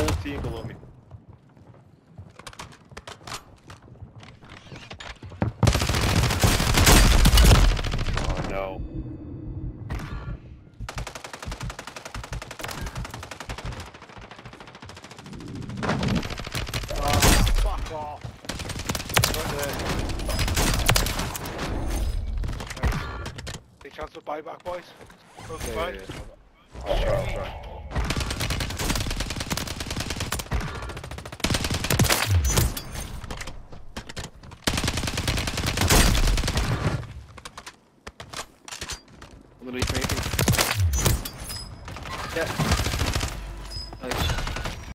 whole team below me. Oh no. Oh, fuck off. Right there. Big chance of buyback, boys. Close Yeah, by. yeah, yeah. Underneath me. I think. Yeah.